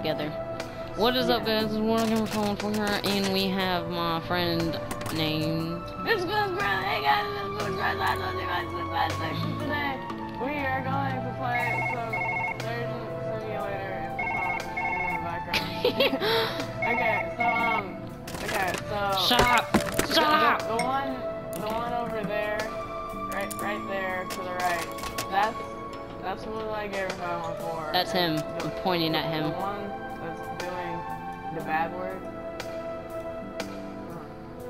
together. What is up, guys? This is Morgan calling from her, and we have my friend named. This goes bro. Hey guys, this goes bro. I love you guys the best section today. We are going to play some Surgeon Simulator in the song in the background. okay, so um, okay, so Shut up! the, Shut up! the, the one, the one over there, right, right there to the right. That's that's what I gave one for. That's him. The- I'm pointing at The him. one that's doing the bad word.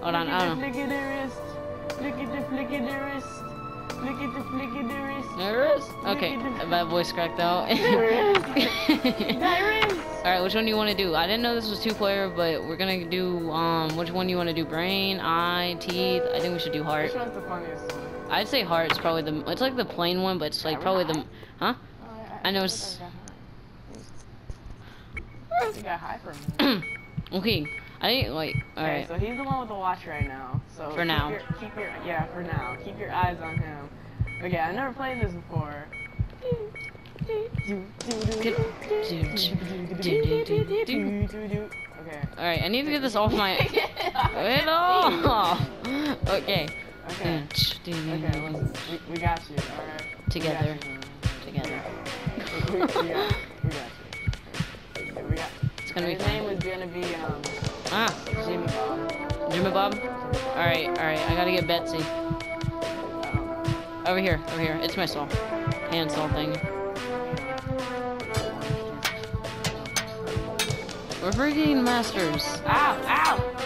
Hold on, I don't know. Look at the wrist. Look at the flick of the wrist. Look at the flick of the wrist. There is. Okay, that voice cracked out. Tyrants. Alright, which one do you want to do? I didn't know this was two player, but we're gonna do, um, which one do you want to do? Brain, eye, teeth? I think we should do heart. Which one's the funniest one? I'd say heart's probably the, it's like the plain one, but it's like probably the, huh? I know it's- You got high for me. Okay, I think, like, Okay, alright. so he's the one with the watch right now. So For now. Your, keep your yeah, for now. Keep your eyes on him. Okay, I never played this before. Okay. Alright, I need to get this off my, Wait, off! Okay. Okay. Okay, we, we got you, alright? Together. We got Together. you. We, we got, we got you. Okay, we got It's gonna be His name was gonna be, um, Ah, Jimmy Bob. Jimmy Bob? Alright, alright, I gotta get Betsy. Know. Over here, over here. It's my saw. Hand saw thing. We're freaking masters. Ow! Ow!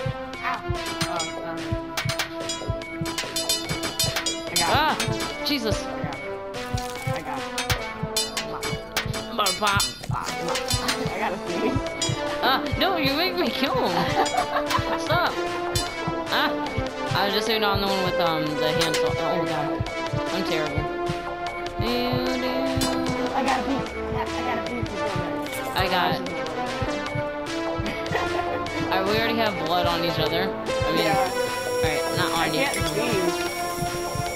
Jesus. I got it. I got it. I'm about to pop. I gotta see. Ah, no, you make me kill him. Stop. Ah. I was just saying on the one with um the hand saw. Oh god. I'm terrible. I got a piece. I got a piece. I got it. Alright, we already have blood on each other. I mean, Yeah. alright, not I on can't you.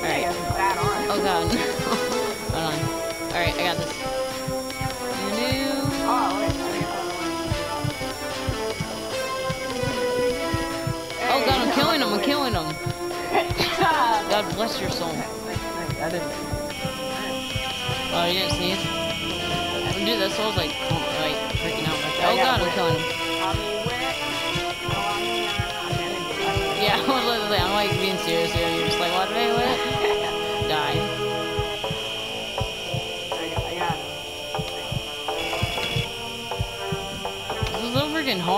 I Alright. Oh god. Hold on. Alright, I got this. Oh, wait. I think I god, I'm killing him, I'm killing him. God. Bless your soul. I didn't. Oh, you didn't sneeze? Dude, that soul's like, oh, like freaking out. Oh god, I'm killing him. Yeah, was literally, I'm like being serious here,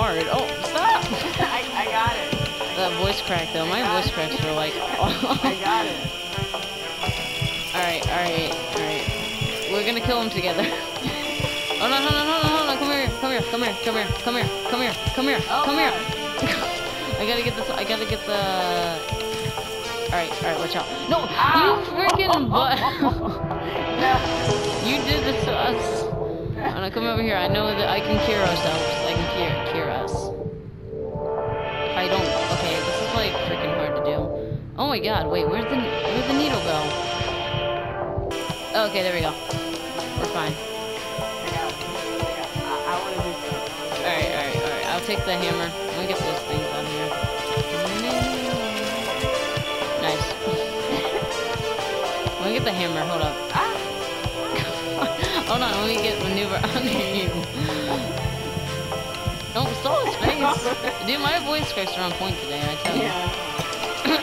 hard. Oh, stop! I I got it. That voice crack though, my voice cracks were like, oh. I got it. Alright, alright, alright. We're gonna kill him together. oh, no, no, no, no, hold on. Come here, come here, come here, come here, come here, come here, come here, Oh, come here. I gotta get this, I gotta get the... Alright, alright, watch out. No, you ah. freaking butt. you did this to us. Oh, I'm come over here. I know that I can cure ourselves. My god, wait, where's the, where'd the needle go? Okay, there we go. We're fine. Alright, alright, alright. I'll take the hammer. I'm gonna get those things out of here. Nice. Let me get the hammer. Hold up. Ah! Hold on, let me get maneuver under you. Don't stall his face. Dude, my voice cracks are on point today, I tell you. Alright. Nope.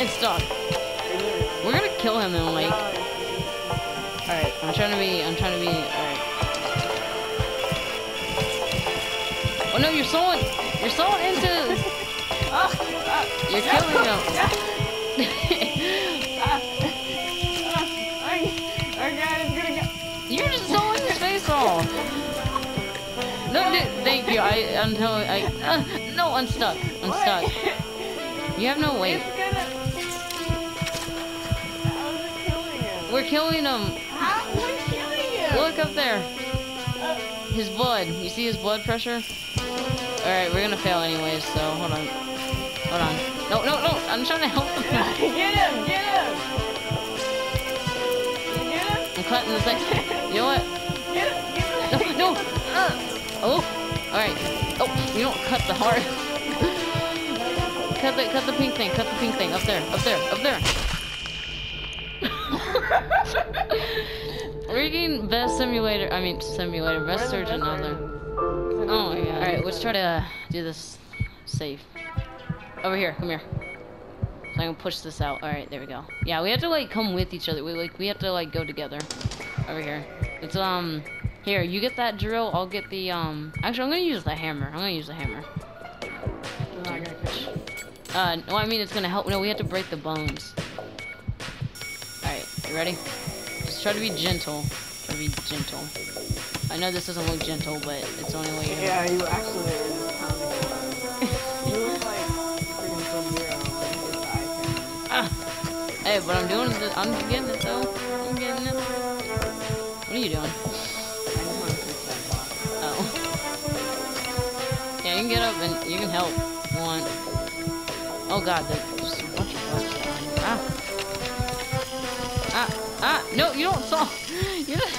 It's stuck. We're gonna kill him in like. Alright, I'm trying to be. I'm trying to be. Alright. Oh no, you're sewing. You're sewing into. Ah, ah. You're killing him. you. I. I'm telling. I. Uh, no, unstuck. Unstuck. You have no weight. We're killing him. Look up there. His blood. You see his blood pressure? Alright, we're gonna fail anyways, so hold on. Hold on. No, no, no. I'm trying to help him. Get him! Get him! You get him? I'm cutting the thing. You know what? Get him! Get him! No, no. Uh, oh. Right. Oh, you don't cut the heart. cut the cut the pink thing. Cut the pink thing up there. Up there. Up there. Freaking best simulator. I mean simulator. Best search another. Oh my god. All right. Let's try to do this safe. Over here. Come here. So I can push this out. All right. There we go. Yeah, we have to like come with each other. We like we have to like go together. Over here. It's um. Here, you get that drill. I'll get the um. Actually, I'm gonna use the hammer. I'm gonna use the hammer. I'm gonna catch you. Uh, no, I mean it's gonna help. No, we have to break the bones. All right, you ready? Just try to be gentle. Try to be gentle. I know this doesn't look gentle, but it's the only way you're. Yeah, you actually are just pounding your leg. You look like freaking Sub-Zero when he gets the eye. Ah. Hey, but I'm doing it. I'm getting it though. I'm getting it. What are you doing? Yeah, you can get up and you can help. if You want? Oh God, there's a bunch of bugs. Ah. Ah. Ah. No, you don't saw. You don't.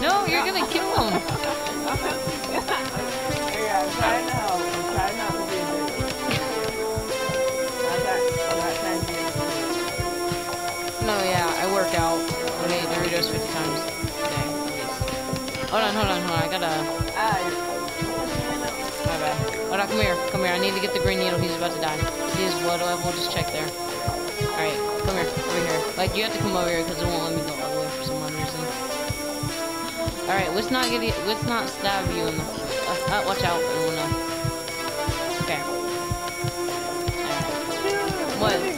No, you're gonna kill him. yeah, I'm trying to help. I'm trying not to be a dick. I'm not, I'm not trying to be a dick. No, yeah, I work out. I eat Doritos 50 times a day. Hold on, hold on, hold on. I gotta. Ah, My bad. Come here. Come here. I need to get the green needle. He's about to die. See his blood level. Just check there. Alright, come here. Over here. Like, you have to come over here because it won't let me go all the way for some odd reason. Alright, let's not get it. Let's not stab you in the. Uh, uh, watch out. Don't know. Okay. What? He.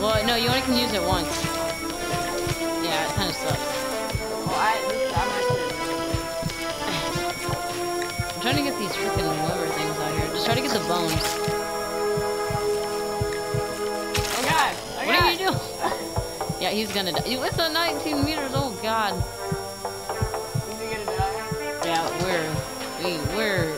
Well, no, you only can use it once. He's gonna die. It's a 19 meters oh God. Is he gonna die? Yeah, we're we we're.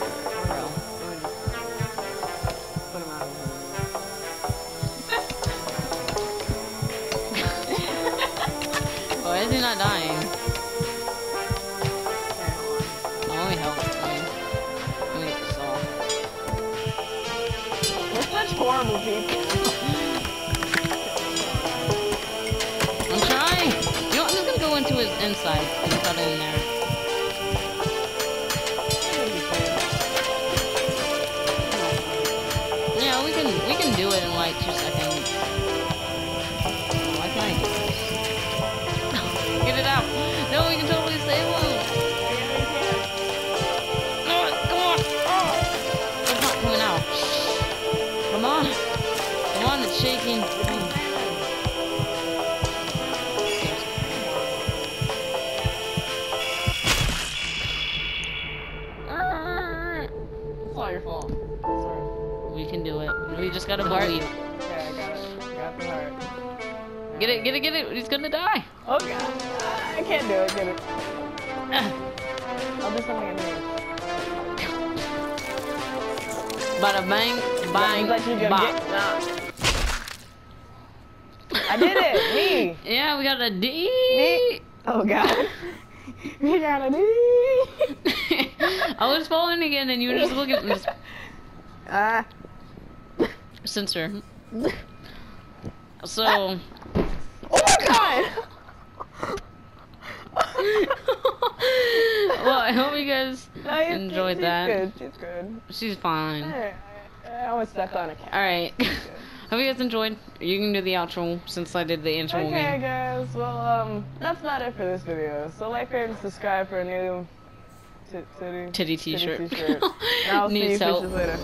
Bro. Why is he not dying? Hold. Oh, let me help. Let me, get the saw. We're such horrible people. Inside and cut it in there. Gotta Heart. believe. Okay, I got it. Got the heart. Get it, get it, get it! He's gonna die! Oh god. I can't do it. Get it. I'll do something anyways. Bada bang, bang. Nah. I did it. Me. Yeah, we got a D. Me. Oh god. We got a D. I was falling again, and you were just looking at this Ah. Sensor. So, Oh my god. well, I hope you guys No, enjoyed she's that. Good. She's good. She's fine. I, I was stuck on a cat. All right. hope you guys enjoyed. You can do the outro since I did the intro Okay, again. guys. Well, um, that's about it for this video. So like, favorite, and subscribe for a new titty Titty t-shirt. t-shirt. I'll see you later.